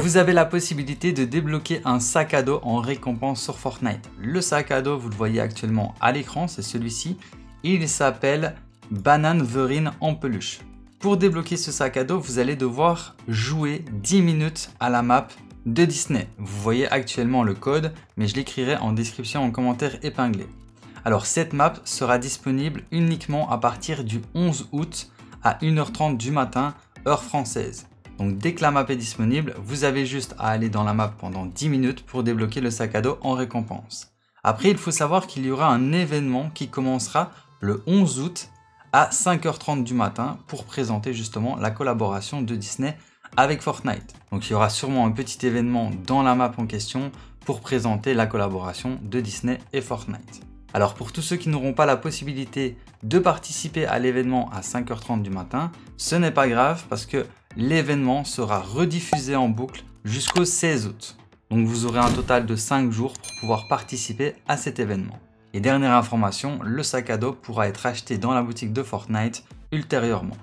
Vous avez la possibilité de débloquer un sac à dos en récompense sur Fortnite. Le sac à dos, vous le voyez actuellement à l'écran, c'est celui-ci. Il s'appelle Banane Verine en peluche. Pour débloquer ce sac à dos, vous allez devoir jouer 10 minutes à la map de Disney. Vous voyez actuellement le code, mais je l'écrirai en description en commentaire épinglé. Alors cette map sera disponible uniquement à partir du 11 août à 1h30 du matin, heure française. Donc dès que la map est disponible, vous avez juste à aller dans la map pendant 10 minutes pour débloquer le sac à dos en récompense. Après, il faut savoir qu'il y aura un événement qui commencera le 11 août à 5h30 du matin pour présenter justement la collaboration de Disney avec Fortnite. Donc il y aura sûrement un petit événement dans la map en question pour présenter la collaboration de Disney et Fortnite. Alors pour tous ceux qui n'auront pas la possibilité de participer à l'événement à 5h30 du matin, ce n'est pas grave parce que l'événement sera rediffusé en boucle jusqu'au 16 août. Donc vous aurez un total de 5 jours pour pouvoir participer à cet événement. Et dernière information, le sac à dos pourra être acheté dans la boutique de Fortnite ultérieurement.